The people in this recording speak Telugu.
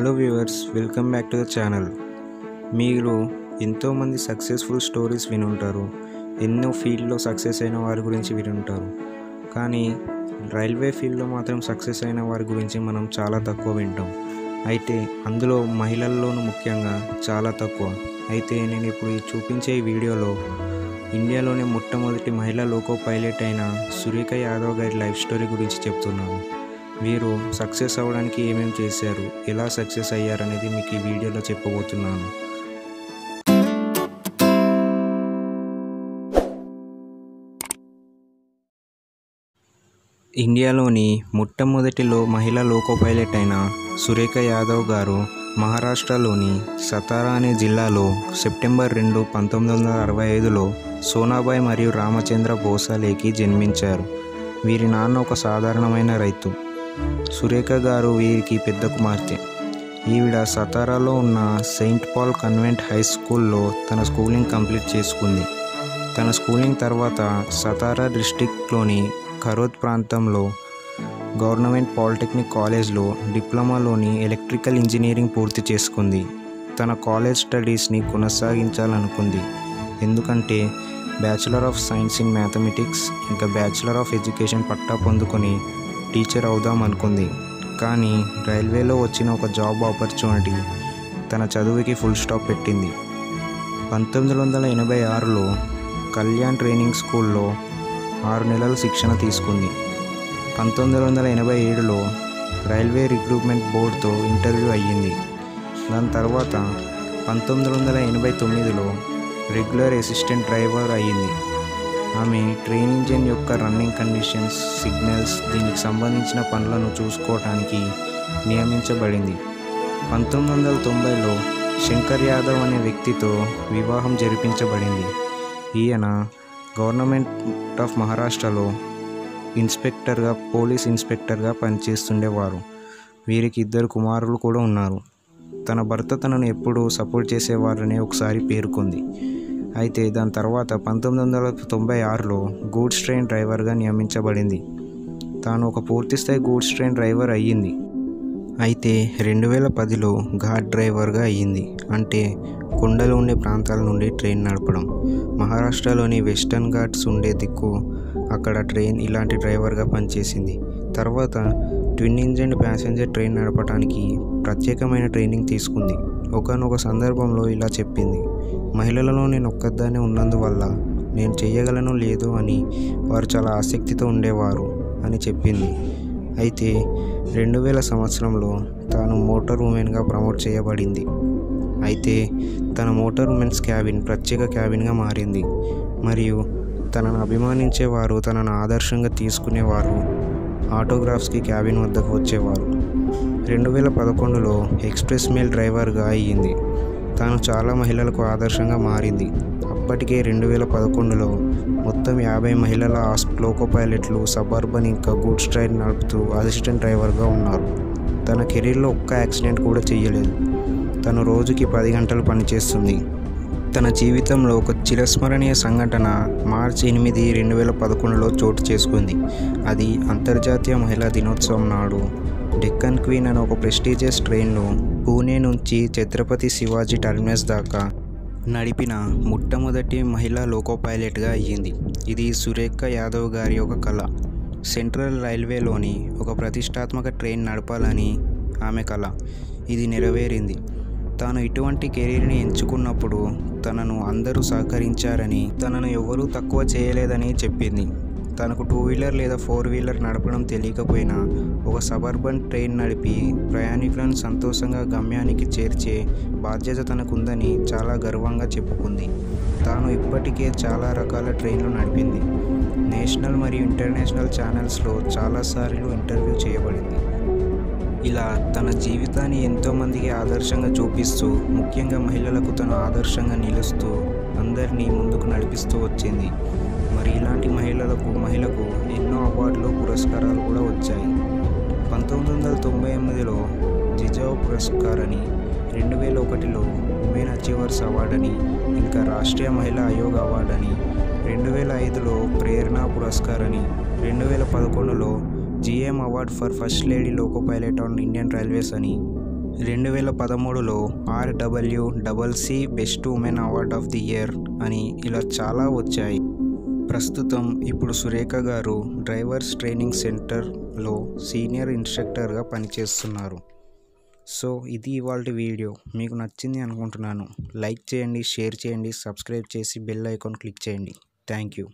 Hello viewers welcome back to the channel మీరు ఎంతోమంది సక్సెస్ఫుల్ స్టోరీస్ వినుంటారు. ఎన్నో ఫీల్డ్లో సక్సెస్ అయిన వారి గురించి వినుంటారు. కానీ రైల్వే ఫీల్డ్లో మాత్రం సక్సెస్ అయిన వారి గురించి మనం చాలా తక్కువ వింటాం. అయితే అందులో మహిళల్లోనూ ముఖ్యంగా చాలా తక్కువ. అయితే నేను ఇప్పుడు ఈ చూపించే ఈ వీడియోలో ఇండియాలోనే మొట్టమొదటి మహిళా లోకో పైలట్ అయిన సురేఖ యాదవ్ గారి లైఫ్ స్టోరీ గురించి చెప్తున్నాను. వీరు సక్సెస్ అవ్వడానికి ఏమేమి చేశారు? ఎలా సక్సెస్ అయ్యారనేది మీకు ఈ వీడియోలో చెప్పబోతున్నాను. ఇండియాలోని మొట్టమొదటిలో మహిళా లోకో పైలట్ అయిన సురేఖ యాదవ్ గారు మహారాష్ట్రలోని సతారా అనే జిల్లాలో సెప్టెంబర్ రెండు పంతొమ్మిది వందల అరవై ఐదులో సోనాబాయ్ మరియు రామచంద్ర భోసాలేకి జన్మించారు. వీరి నాన్న ఒక సాధారణమైన రైతు. సురేఖ గారు వీరికి పెద్ద కుమార్తె. ఈవిడ సతారాలో ఉన్న సెయింట్ పాల్ కన్వెంట్ హై స్కూల్లో తన స్కూలింగ్ కంప్లీట్ చేసుకుంది. తన స్కూలింగ్ తర్వాత సతారా డిస్టిక్లోని ఖరోద్ ప్రాంతంలో గవర్నమెంట్ పాలిటెక్నిక్ కాలేజ్లో డిప్లొమాలోని ఎలక్ట్రికల్ ఇంజనీరింగ్ పూర్తి చేసుకుంది. తన కాలేజ్ స్టడీస్ని కొనసాగించాలనుకుంది. ఎందుకంటే bachelor of science in mathematics ఇంకా బ్యాచిలర్ ఆఫ్ ఎడ్యుకేషన్ పట్టా పొందుకొని టీచర్ అవుదాం అనుకుంది. కానీ రైల్వేలో వచ్చిన ఒక జాబ్ ఆపర్చునిటీ తన చదువుకి ఫుల్ స్టాప్ పెట్టింది. పంతొమ్మిది వందల ఎనభై ఆరులో కళ్యాణ్ ట్రైనింగ్ స్కూల్లో ఆరు నెలల శిక్షణ తీసుకుంది. పంతొమ్మిది వందల ఎనభై ఏడులో రైల్వే రిక్రూట్మెంట్ బోర్డుతో ఇంటర్వ్యూ అయ్యింది. దాని తర్వాత పంతొమ్మిది వందల ఎనభై తొమ్మిదిలో రెగ్యులర్ అసిస్టెంట్ డ్రైవర్ అయ్యింది. ఆమె ట్రైన్ ఇంజిన్ యొక్క రన్నింగ్ కండిషన్స్ సిగ్నల్స్ దీనికి సంబంధించిన పనులను చూసుకోవటానికి నియమించబడింది. పంతొమ్మిది వందల తొంభైలో శంకర్ యాదవ్ అనే వ్యక్తితో వివాహం జరిపించబడింది. ఈయన గవర్నమెంట్ ఆఫ్ మహారాష్ట్రలో ఇన్స్పెక్టర్గా పోలీస్ ఇన్స్పెక్టర్గా పనిచేస్తుండేవారు. వీరికి ఇద్దరు కుమారులు కూడా ఉన్నారు. తన భర్త తనను ఎప్పుడూ సపోర్ట్ చేసేవారని ఒకసారి పేర్కొంది. అయితే దాని తర్వాత పంతొమ్మిది వందల తొంభై ఆరులో గూడ్స్ ట్రైన్ డ్రైవర్గా నియమించబడింది. తాను ఒక పూర్తిస్థాయి గూడ్స్ ట్రైన్ డ్రైవర్ అయ్యింది. అయితే రెండు వేల పదిలో ఘాట్ డ్రైవర్గా అయ్యింది. అంటే కొండలు ఉండే ప్రాంతాల నుండి ట్రైన్ నడపడం. మహారాష్ట్రలోని వెస్టర్న్ ఘాట్స్ ఉండే దిక్కు అక్కడ ట్రైన్ ఇలాంటి డ్రైవర్గా పనిచేసింది. తర్వాత ట్విన్ ఇంజన్ ప్యాసింజర్ ట్రైన్ నడపడానికి ప్రత్యేకమైన ట్రైనింగ్ తీసుకుంది. ఒకనొక సందర్భంలో ఇలా చెప్పింది. మహిళలలో నేను ఒక్కదాన్నే ఉన్నందువల్ల నేను చేయగలను లేదు అని వారు చాలా ఆసక్తితో ఉండేవారు అని చెప్పింది. అయితే రెండు వేల సంవత్సరంలో తాను మోటార్ ఉమెన్గా ప్రమోట్ చేయబడింది. అయితే తన మోటార్ ఉమెన్స్ క్యాబిన్ ప్రత్యేక క్యాబిన్గా మారింది. మరియు తనను అభిమానించేవారు తనను ఆదర్శంగా తీసుకునేవారు ఆటోగ్రాఫ్స్కి క్యాబిన్ వద్దకు వచ్చేవారు. రెండు వేల పదకొండులో ఎక్స్ప్రెస్ మెయిల్ డ్రైవర్గా అయ్యింది తాను చాలా మహిళలకు ఆదర్శంగా మారింది. అప్పటికే రెండు వేల పదకొండులో మొత్తం యాభై మహిళల లోకో పైలట్లు సబర్బన్ ఇంకా గూడ్స్ ట్రైన్ నడుపుతూ అసిస్టెంట్ డ్రైవర్గా ఉన్నారు. తన కెరీర్లో ఒక్క యాక్సిడెంట్ కూడా చేయలేదు తను రోజుకి పది గంటలు పనిచేస్తుంది. తన జీవితంలో ఒక చిరస్మరణీయ సంఘటన మార్చి ఎనిమిది రెండు వేల పదకొండులో చోటు చేసుకుంది. అది అంతర్జాతీయ మహిళా దినోత్సవం నాడు డెక్కన్ క్వీన్ అనే ఒక ప్రెస్టీజియస్ ట్రైన్లో పూణే నుంచి ఛత్రపతి శివాజీ టర్మినస్ దాకా నడిపిన మొట్టమొదటి మహిళా లోకో పైలట్గా అయ్యింది. ఇది సురేఖ యాదవ్ గారి ఒక కళ. సెంట్రల్ రైల్వేలోని ఒక ప్రతిష్టాత్మక ట్రైన్ నడపాలని ఆమె కళ. ఇది నెరవేరింది. తాను ఇటువంటి కెరీర్ని ఎంచుకున్నప్పుడు తనను అందరూ సహకరించారని తనను ఎవరూ తక్కువ చేయలేదని చెప్పింది. తనకు టూ వీలర్ లేదా ఫోర్ వీలర్ నడపడం తెలియకపోయినా ఒక సబర్బన్ ట్రైన్ నడిపి ప్రయాణికులను సంతోషంగా గమ్యానికి చేర్చే బాధ్యత తనకుందని చాలా గర్వంగా చెప్పుకుంది. తాను ఇప్పటికే చాలా రకాల ట్రైన్లు నడిపింది. నేషనల్ మరియు ఇంటర్నేషనల్ ఛానల్స్లో చాలాసార్లు ఇంటర్వ్యూ చేయబడింది. ఇలా తన జీవితాన్ని ఎంతోమందికి ఆదర్శంగా చూపిస్తూ ముఖ్యంగా మహిళలకు తను ఆదర్శంగా నిలుస్తూ అందరినీ ముందుకు నడిపిస్తూ వచ్చింది. మరి ఇలాంటి మహిళలకు మహిళకు ఎన్నో అవార్డులు పురస్కారాలు కూడా వచ్చాయి. పంతొమ్మిది వందల తొంభై ఎనిమిదిలో జిజావ్ పురస్కార్ అని రెండు వేల ఒకటిలో ఉమెన్ అచీవర్స్ అవార్డు అని ఇంకా రాష్ట్రీయ మహిళా ఆయోగ్ అవార్డు అని రెండు వేల ఐదులో ప్రేరణ పురస్కార్ అని రెండు వేల పదకొండులో GM award for first lady loco pilot on Indian railways అని రెండు వేల పదమూడులో RW double C best women award of the year అని ఇలా చాలా వచ్చాయి. ప్రస్తుతం ఇప్పుడు సురేఖ గారు డ్రైవర్స్ ట్రైనింగ్ సెంటర్లో సీనియర్ ఇన్స్ట్రక్టర్గా పనిచేస్తున్నారు. సో ఇది ఇవాళ వీడియో. మీకు నచ్చింది అనుకుంటున్నాను. లైక్ చేయండి షేర్ చేయండి సబ్స్క్రైబ్ చేసి బెల్ ఐకాన్ క్లిక్ చేయండి. Thank you.